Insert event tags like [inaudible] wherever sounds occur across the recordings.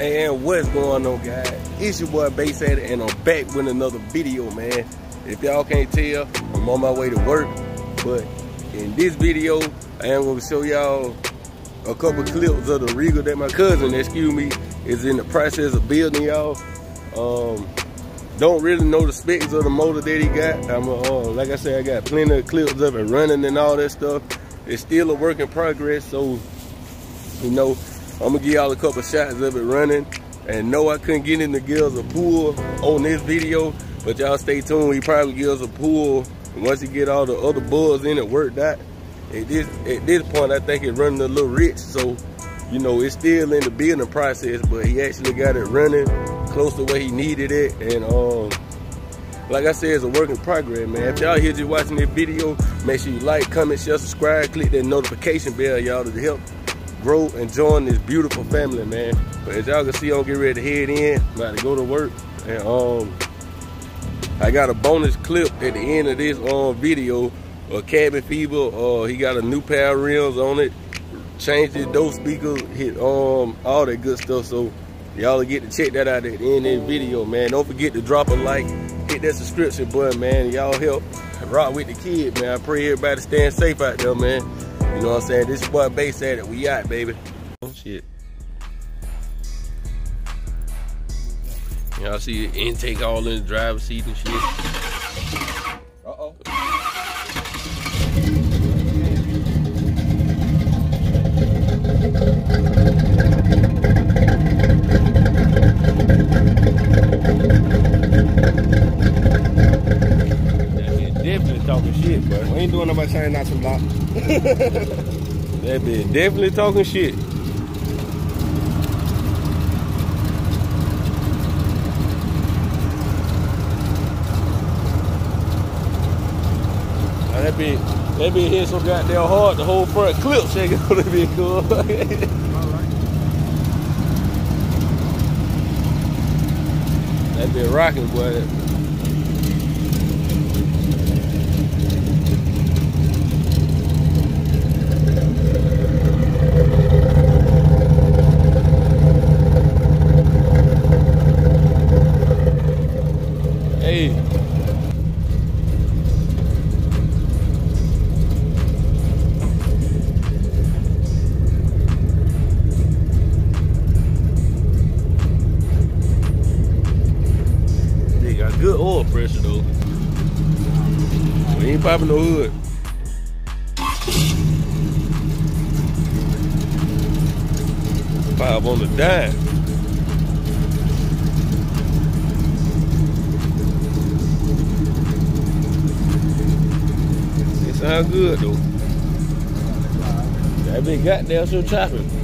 And what's going on, guys? It's your boy Bass Addict, and I'm back with another video, man. If y'all can't tell, I'm on my way to work. But in this video, I am to show y'all a couple clips of the Regal that my cousin, excuse me, is in the process of building, y'all. Um, don't really know the specs of the motor that he got. I'm uh, like I said, I got plenty of clips of it running and all that stuff. It's still a work in progress, so you know, I'm gonna give y'all a couple shots of it running. And no, I couldn't get in the gears a pull on this video, but y'all stay tuned. He probably gives a pull once he get all the other bulls in it worked out. At this at this point, I think it's running a little rich, so you know it's still in the building process. But he actually got it running close to where he needed it, and um, like I said, it's a work in progress, man. If y'all here just watching this video, make sure you like, comment, share, subscribe, click that notification bell, y'all, to help grow and join this beautiful family, man. But as y'all can see, I'm getting ready to head in. I'm about to go to work. And um, I got a bonus clip at the end of this um, video of Cabin Fever. Uh, he got a new pair of rims on it. Changed his door speaker, hit um all that good stuff. So y'all get to check that out at the end of the video, man. Don't forget to drop a like, hit that subscription button, man. Y'all help rock with the kid, man. I pray everybody staying safe out there, man. You know what I'm saying? This is what Bay said Addict. We out, baby. Oh, shit. Y'all see the intake all in the driver's seat and shit. Uh-oh. Definitely talking shit, bro. Not some block. That bitch definitely talking shit. Now that bitch, that bitch hit so goddamn hard, the whole front clip shaking [laughs] on that bitch, cool. that bitch rocking, boy. Oil pressure though. We ain't popping no hood. Five on the dime. It sound good though. That big goddamn still chopping.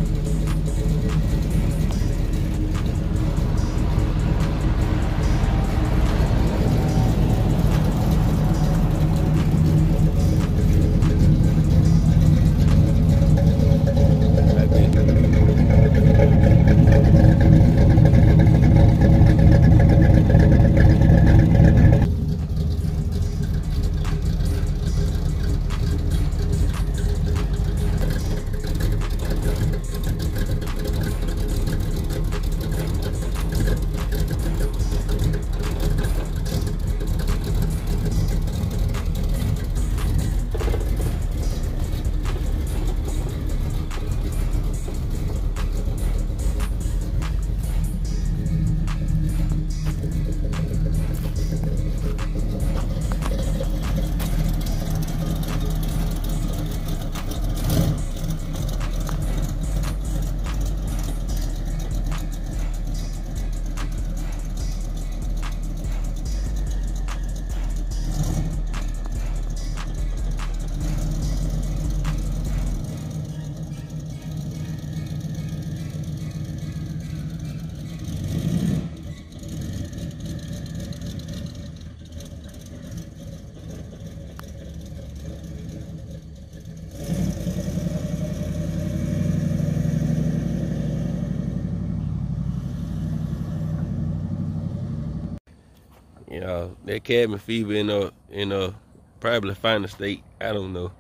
that cabin fever in a in a probably final state. I don't know.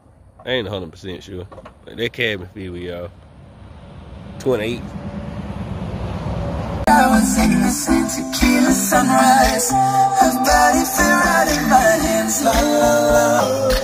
I ain't 100 percent sure. But that cabin fever, y'all. 28. In the sunrise. Her body fell my hands. La la la.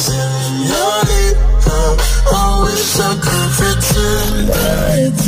lonely, I'm always so comforted